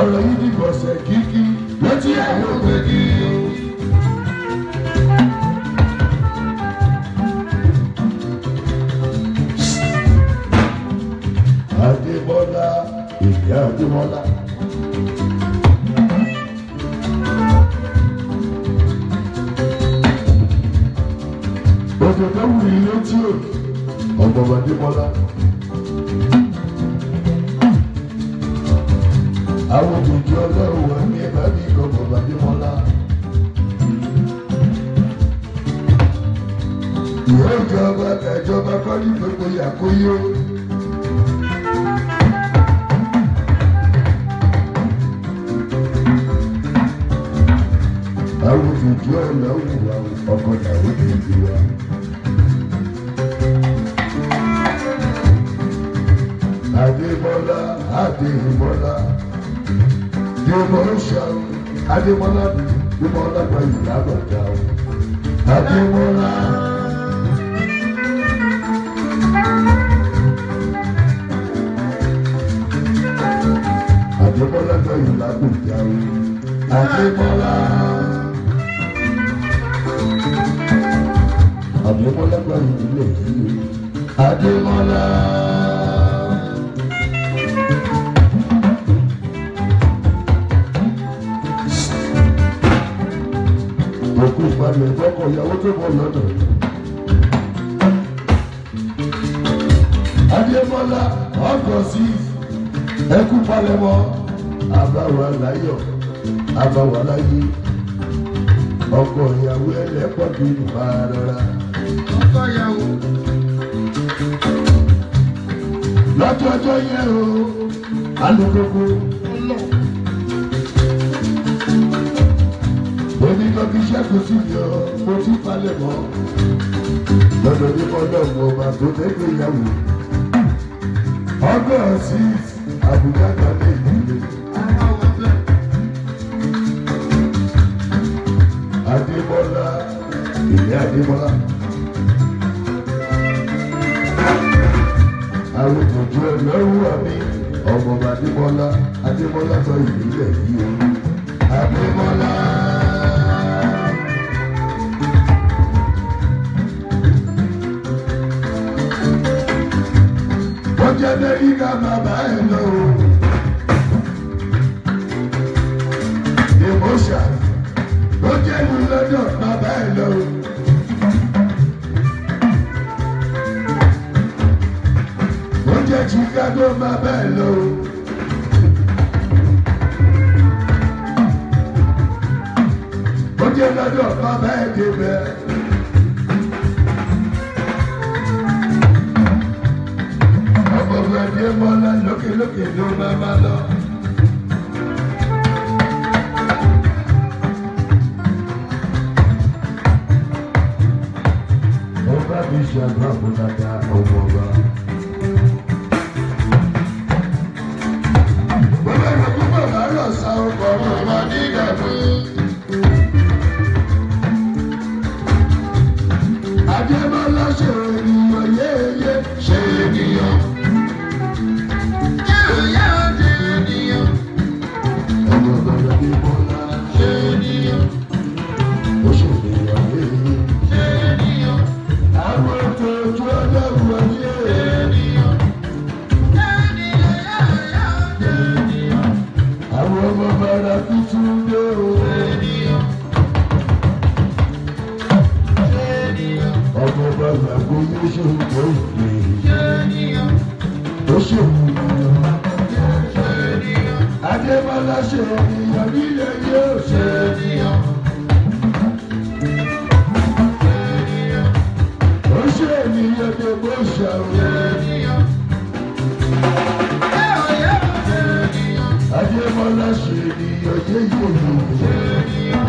ọ̀rọ̀ yìí dìbò ọ̀sẹ̀ kíkí lọ́tí àwọn òbẹ̀gì. Adébọ́lá ìyá Adébọ́lá. Òkè tó wù yí létí ò, ọ̀gbọ̀gbọ̀ Adébọ́lá. àwọn òjòjì ọlọ́run ẹ̀mí ẹ̀ bá bí gbọ̀ngàn gbàdémọ́lá. ìwé ìjọba ẹ̀jọba kọ́lí gbogbo yàkóyó. àwọn òjòjì ọlọ́run wa ọkọ̀ ìyàwó tẹ̀lé wa. Adébọ́lá Adébọ́lá dèbò adimola, adimola, adémọlá dèbòlá gbayì adimola, o adémọlá. adémọlá gbayì lágbàdá o adémọlá. adémọlá gbayì nílẹ̀ yìí o adémọlá. balẹ̀ tọkọ ìyàwó tó bọ̀ lọ́dọ̀. Adébọ́lá ọ̀dọ̀ sí ẹkú palẹ̀mọ́ àbáwá láyọ̀ àbáwá láyé ọkọ ìyàwó ẹlẹ́pọ̀ kì í bá a rọra. Ọkọ ìyàwó. Lọ́jọ́jọ́ yẹn o, alùpùpù. ti ṣẹ́gun sí mi ọ́ mo ti palẹ̀ mọ́. lọ́dọ̀ ní ọlọ́run ọba tó tẹ́gbẹ́ ìyàwó ọgọ́ sí àbújá kalẹ̀ ìlú. Adébọ́lá ìyá Adébọ́lá. àrùtòjú ẹ lọ́wọ́ mi ọmọ Adébọ́lá Adébọ́lá sọ ìbílẹ̀ yìí o Adébọ́lá. jẹ́ lórí ká bàbá ẹ̀ lọ. Èmóṣà ló jẹ́ mi lọ́dọ̀ bàbá ẹ̀ lọ. Ó jẹ́ Chicago bàbá ẹ̀ lọ. Ó jẹ́ lọ́dọ̀ bàbá ẹ̀ débẹ̀. Adémọ́lá lókè lókè ló máa Oh, lọ. Ọba mi ṣe that fún dada ọmọ ọba. ṣènìyàn líle yóò ṣènìyàn. ó ṣènìyàn lè bó ṣàwọ̀. Adémọ́lá ṣènìyàn yé yòlù. ṣènìyàn.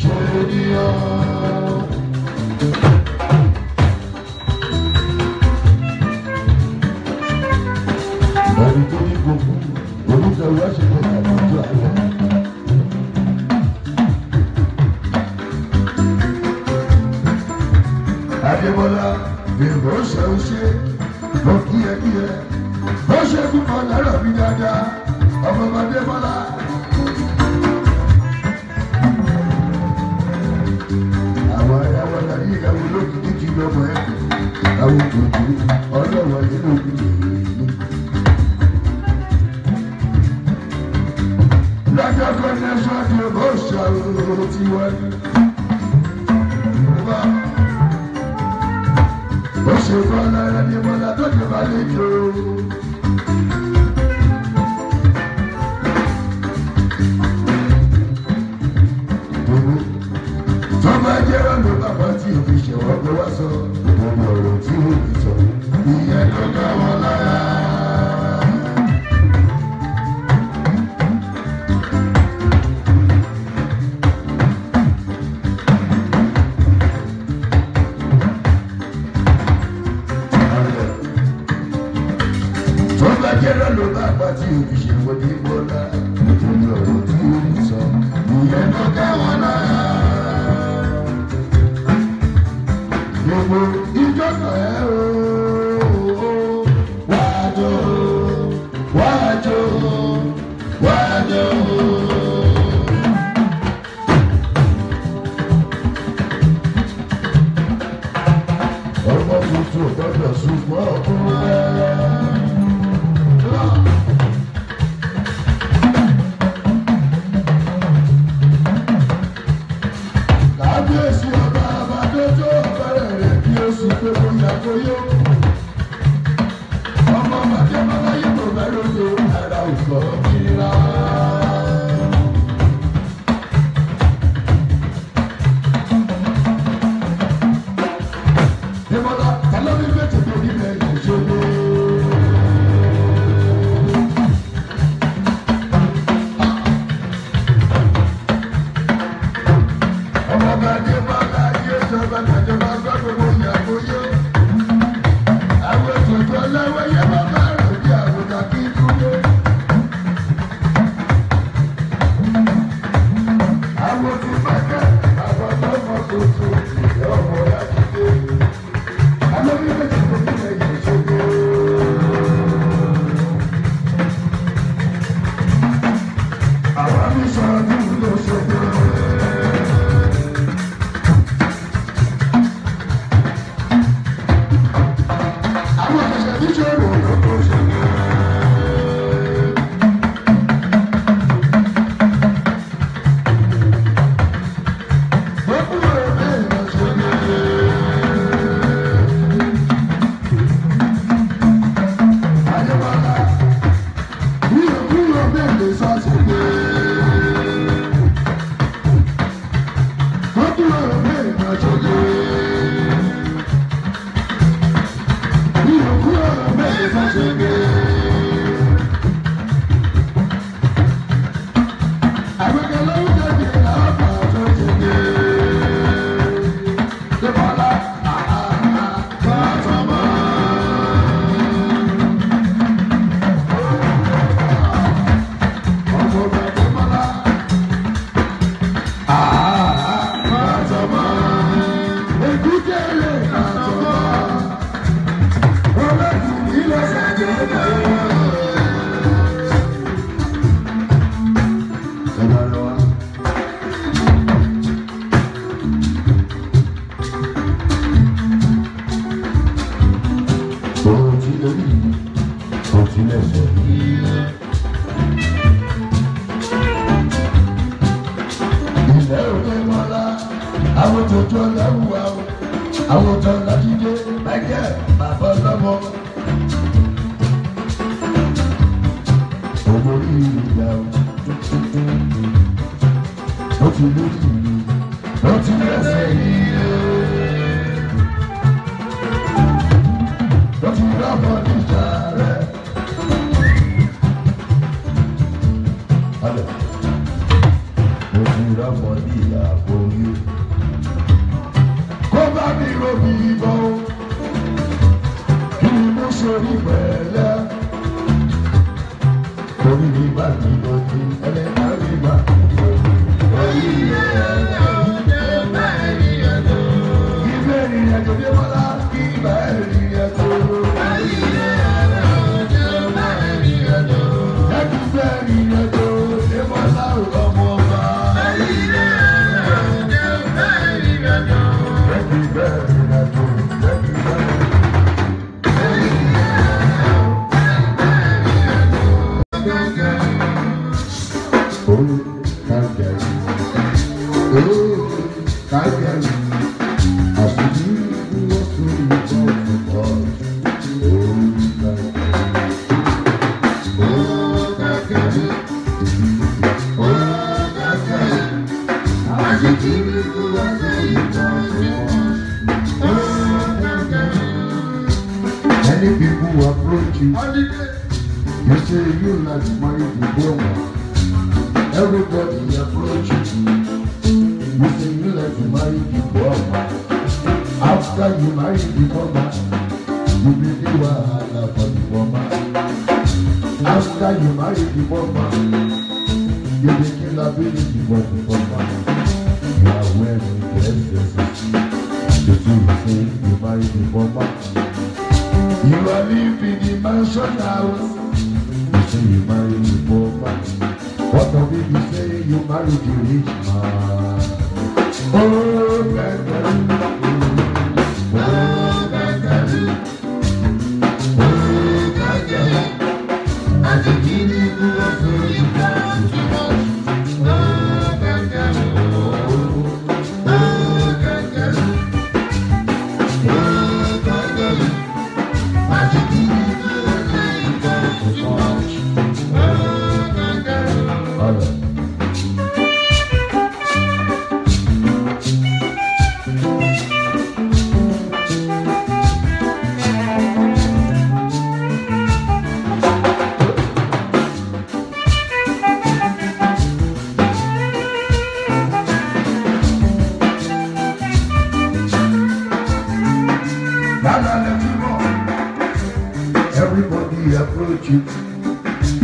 ṣènìyàn. Adébọ́lá dèbò ṣe ó ṣe lọ kí ẹ kí ẹ ó ṣe fún ọ lára mi dáadáa ọmọ ọmọ Adébọ́lá. àwọn aráwọ̀ náà yìí ìyàwó lókìkí ti lọ́mọ ẹ̀ àwọn òkòtò ọlọ́wọ́ nínú òkúté yìí. lọ́jọ́ kan ní ẹ̀ṣọ́ àti ọ̀bọ̀ ṣàrò tiwọn. ó ṣe fọlá ẹni mọ́lá tó ti bá lè work. Oh. back, àwọn ti fẹ́ kẹ́ àwọn ọmọ tuntun. jẹ́ bàbá ọlọ́mọ. Ọmọ orí performer. You think you're not really you won't perform. You are wearing dresses. The truth say you might be performer. You are living in mansion house. You say you married a poor man. What do it you say you married a rich man?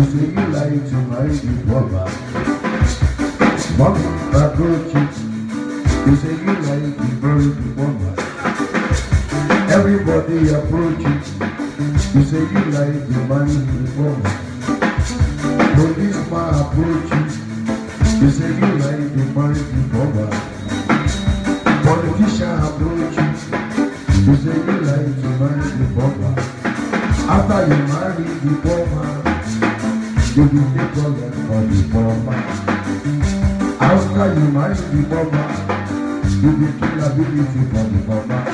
You say you like to marry the poor man. Mommy, You say you like to marry the poor man. Everybody approaches. You say you like to marry the Police man. Policeman approaches. You say you like to marry the poor man. Politician approaches. You say you like to marry the poor man. After you marry the poor to be the problem for the poor man. After you marry the poor man, you be killer beauty for the poor man.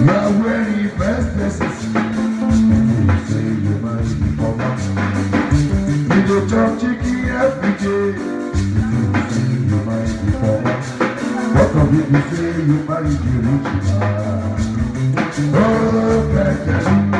You are wearing best dresses before you say you marry the poor man. You go chop chicken every day before you say you marry the poor What of it you say you marry the rich man? Oh, baby.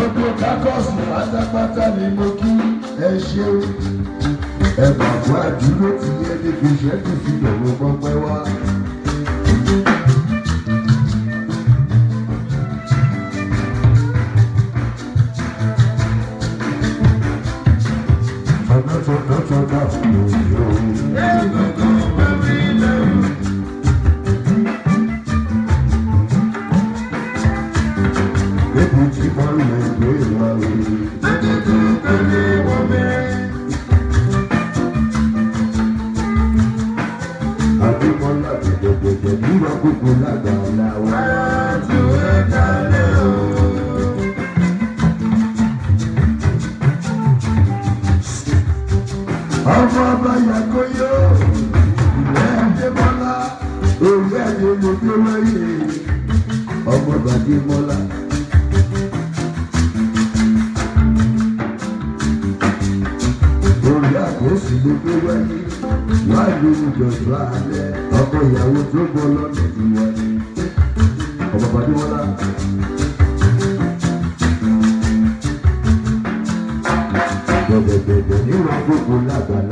gbogbo kákọ́sì pátápátá ni mo kí ẹ ṣeun ẹ bàbá àdúró ti yẹ níbi ìṣẹ́jú fi dọ̀wọ́ gbọ́pẹ́ wá. pẹ̀lú àkókò lágbàlá wa. ara tó ẹ dalẹ̀ o. ọmọ abáyà kò yó ilẹ̀ adébọ́lá òwe àyèmọ̀dé wáyé ọmọ bàdé mọ́lá. òwe àkóso ló gbé wáyé wáyé olùjọba alẹ́ ọmọ ìyàwó tó bọ́ lọ́nà ìyá ọmọ Bàdéwọ́lá. Bẹ̀bẹ̀bẹ̀bẹ̀ níwọ̀n gbogbo lágbàlá.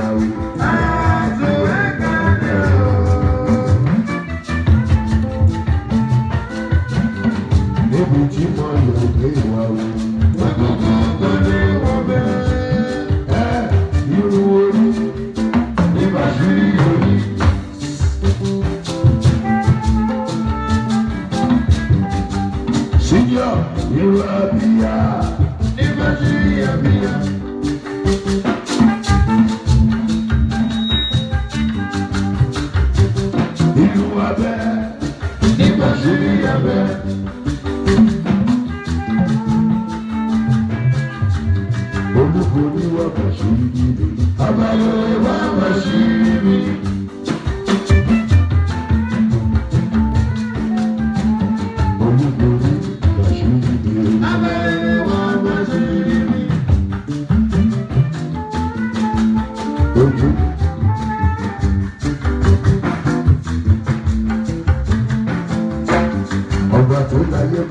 Anywhere